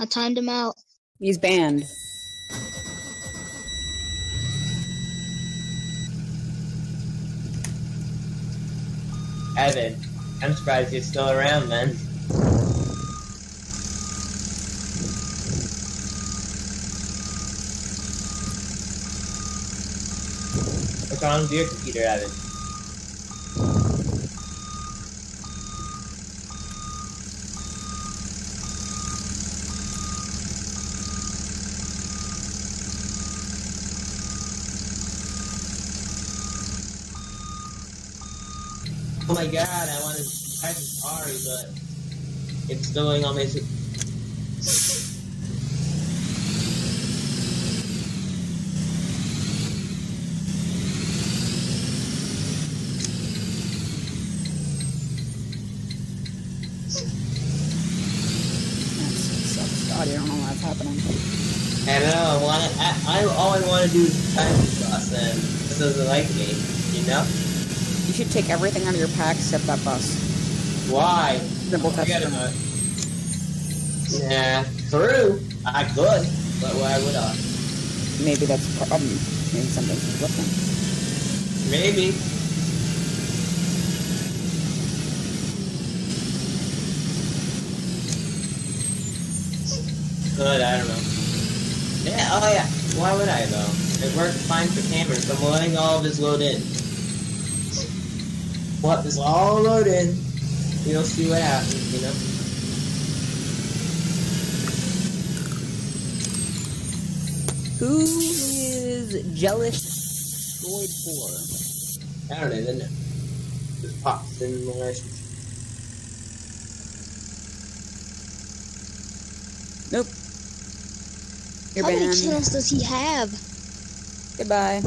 I timed him out. He's banned. Evan, I'm surprised you're still around, man. What's wrong with your computer, Evan? Oh my god, I want to type Atari, but it's going on my. I don't know. I. I. I, all I want to do is type stuff, and this doesn't like me. You know You should take everything out of your pack except that bus. why? Simple test. About. Yeah, true. I could, but why would I? Maybe that's a problem. Maybe something's. Maybe. Good, I don't know. Yeah, oh yeah. Why would I though? It worked fine for Cameron, so I'm letting all of his load in. What is all load in? We'll see what happens, you know? Who is jealous? Droid 4. I don't know, then it just pops in the last Nope. You're How many banned. channels does he have? Goodbye.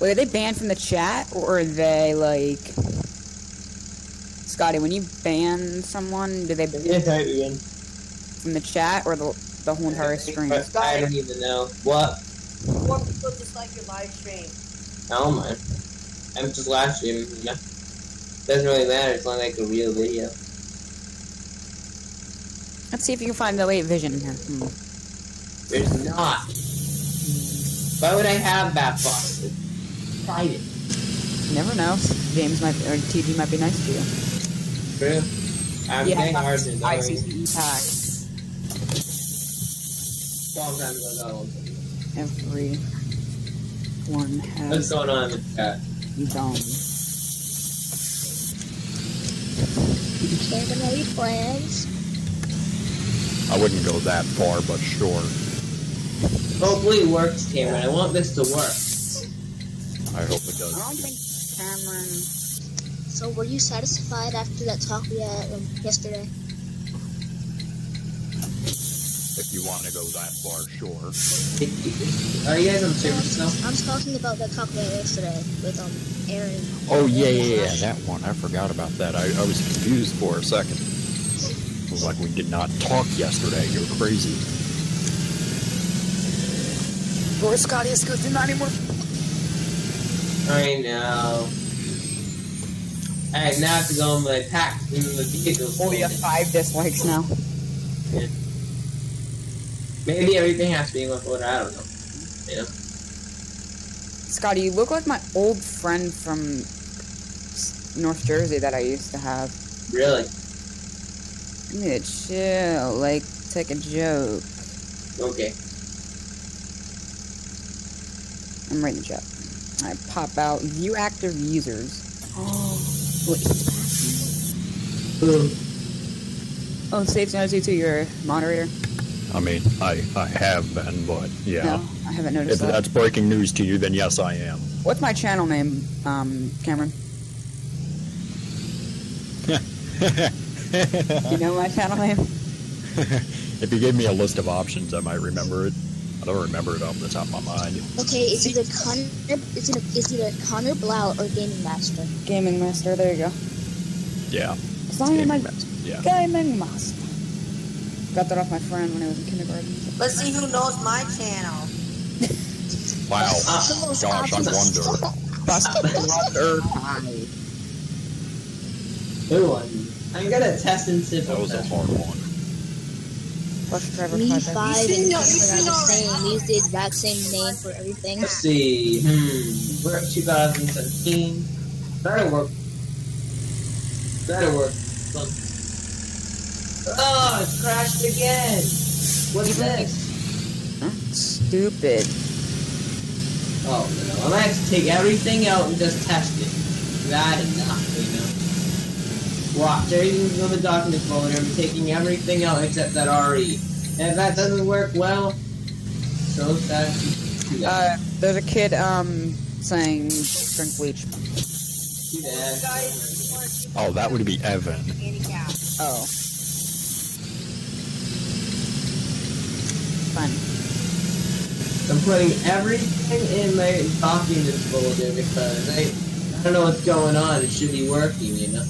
Wait, are they banned from the chat or are they like Scotty, when you ban someone, do they ban Yeah, type again. from the chat or the the whole entire stream? I don't even know. What? More people just like your live stream. Oh my. I'm just live streaming, you know? Doesn't really matter, it's not like a real video. Let's see if you can find the late vision here. Hmm. There's not. Why would I have that box? It's private. You never know. James might or TG might be nice to you. True. I'm Yeah, getting hard to know. ICCE pack. 12 times ago. Every one What's going on in the chat? done. Cameron, are we friends? I wouldn't go that far, but sure. Hopefully it works, Cameron. I want this to work. I hope it does. I don't think Cameron. So were you satisfied after that talk we had um, yesterday? If you want to go that far, sure. Are you guys on server still? I'm talking about that talk we had yesterday with um Aaron. Oh yeah, yeah, yeah, that one. I forgot about that. I, I was confused for a second. It was like we did not talk yesterday. You're crazy. Or Scotty is good not anymore. I know. Alright, now I have to go in my pack in the vehicle. Oh, you have five dislikes now. Yeah. Maybe everything has to be in one order. I don't know. Know? Scotty, you look like my old friend from North Jersey that I used to have. Really? You need to chill. Like, take a joke. Okay. I'm in the chat. I pop out view active users. Oh, wait. Oh, Saves Nosy to your moderator. I mean, I, I have been, but yeah. No, I haven't If noticed that. that's breaking news to you, then yes, I am. What's my channel name, um, Cameron? You know my channel name? if you gave me a list of options, I might remember it. I don't remember it off the top of my mind. Okay, it's either Connor, it's either, it's either Connor Blau or Gaming Master. Gaming Master, there you go. Yeah. It's not even my Gaming Master, Yeah. Gaming Master. Got that off my friend when I was in kindergarten. Let's see who knows my channel. Wow. Ah, Gosh, I wonder. Bust brother high. Good one. I'm gonna test and simple. That was a test. hard one. Bus driver Me five. five and see- no, you Cameron the same. We use the exact same name for everything. Let's see. Hmm. We're at 2017. That'll work. That'll work. Look. Oh, it crashed again. What's this? Stupid. Oh no. I'm gonna have to take everything out and just test it. That is enough, you know. Watch, everything's on the document folder. I'm taking everything out except that RE. And if that doesn't work well, so sad. Uh, there's a kid um saying drink bleach. Too bad. Guys, you want to keep Oh, that would be Evan. Oh. Fun. I'm putting everything in my documents folder because I, I don't know what's going on. It should be working, you know.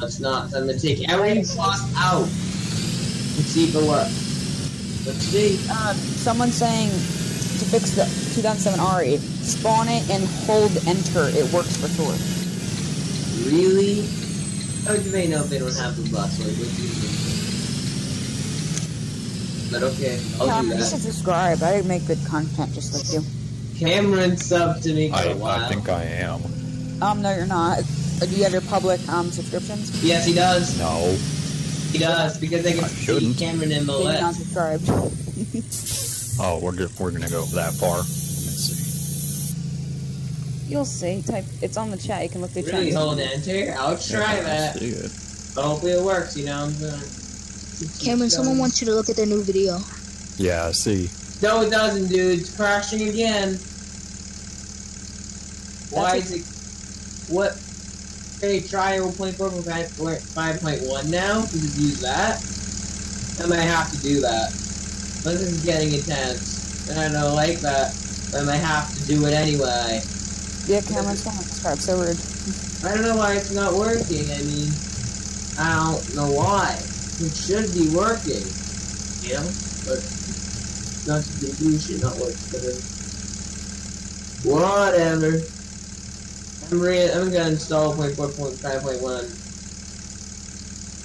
Well, it's not. I'm gonna take every box out and see if it works. Let's see. Uh, someone saying to fix the 2007 RE, spawn it and hold enter. It works for sure. Really? How do they know if they don't have the bus? Like, what do you mean? But okay, I'll Yeah, do you should that. subscribe. I make good content just like you. Cameron subbed to me for I, a while. I think I am. Um, no, you're not. Uh, Do you have your public um subscriptions? Yes, he does. No. He does because they can I see. Cameron in the Maybe not list. subscribed. Oh, we're just, we're gonna go that far. Let's see. You'll see. Type. It's on the chat. You can look through chat. Really hold enter. I'll try Yeah, that. see it. Hopefully it works. You know. I'm gonna- Cameron, someone wants you to look at their new video. Yeah, I see. No, it doesn't, dude. It's crashing again. Why is it? What? Hey, try 1.4.5.1 now. Can you use that? I might have to do that. This is getting intense, and I don't like that. But I might have to do it anyway. Yeah, Cameron's not subscribed. So rude. I don't know why it's not working. I mean, I don't know why. It should be working, you know, but not to conclusion, not uh, whatever. I'm re- I'm gonna install 0.4.5.1.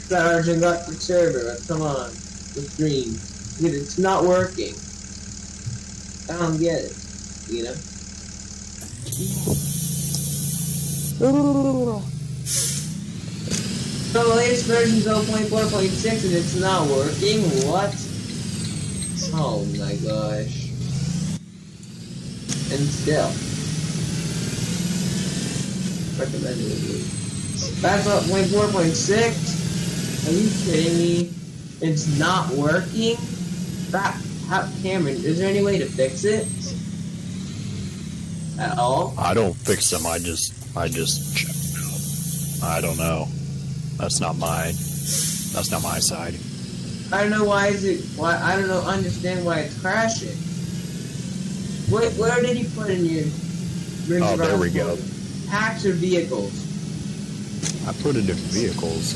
Start and got the server. Come on, the stream. It's not working. I don't get it. You know. So the latest version is 0.4.6 and it's not working? What? Oh my gosh. And still. Recommended. That's up 0.4.6? Are you kidding me? It's not working? That, how, Cameron, is there any way to fix it? At all? I don't fix them. I just I just check. I don't know. That's not my that's not my side. I don't know why is it why I don't know understand why it's crashing. What where did he put in your Oh, there we go. Packs or vehicles? I put it in vehicles.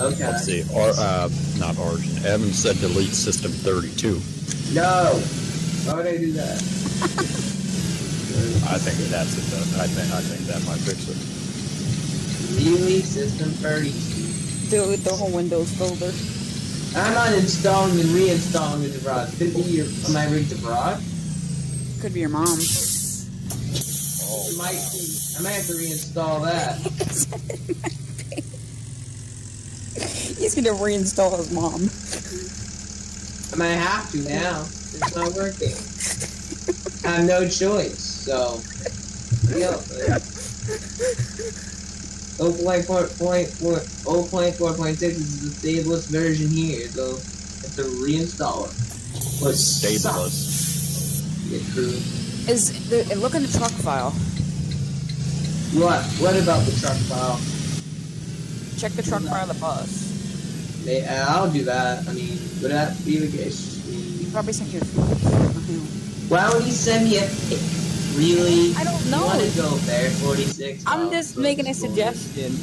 Okay. Let's see. Or uh not origin. Evan said delete system 32. No. Why would I do that? I think that's it. Though. I think I think that might fix it. Really? System 32. Delete the whole Windows folder. I'm not installing and reinstalling the Devrod. Could be your am I rigged Devrod? Could be your mom. It might be I might have to reinstall that. He's gonna reinstall his mom. I might have to now. It's not working. I have no choice, so. Yep. Oh point four point four oh point four point six is the stablest version here, so have to reinstall it. But Stableless. Yeah, true. Is the, look in the truck file. What? What about the truck file? Check the truck file of the bus. They, uh, I'll do that. I mean, would that be the case? You probably sent you. Why would he send me a pic? Really? I don't You know. want to go there, 46? I'm just making a suggestion.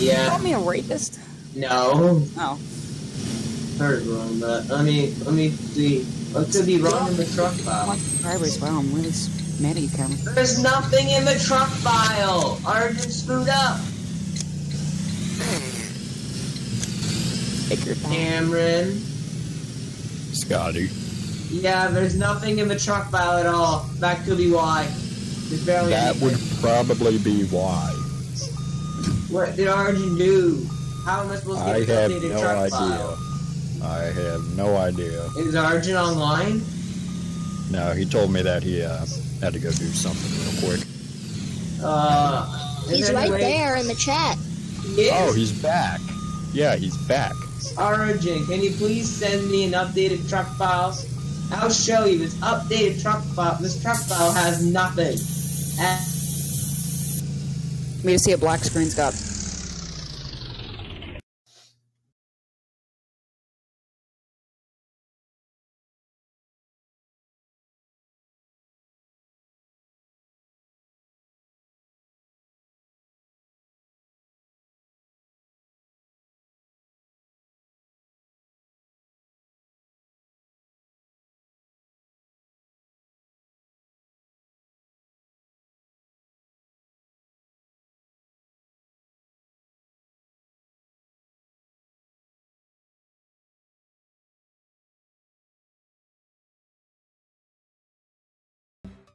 You Yeah. call me a rapist? No. Oh. Heard wrong, but let me let me see. What could be wrong in the truck file? subscribers, wow, I'm really s- mad at you, Cameron. There's nothing in the truck file! Arjun screwed up! Take your time. Cameron. Scotty. Yeah, there's nothing in the truck file at all. That could be why. There's barely That would probably be why. What did Arjun do? How am I supposed to I get the have updated no truck idea. file? I have no idea. Is Arjun online? No, he told me that he uh, had to go do something real quick. Uh, He's right way- there in the chat. He is? Oh, he's back. Yeah, he's back. Arjun, can you please send me an updated truck file? I'll show you this updated truck file. This truck file has nothing. And Me to see a black screen, Scott.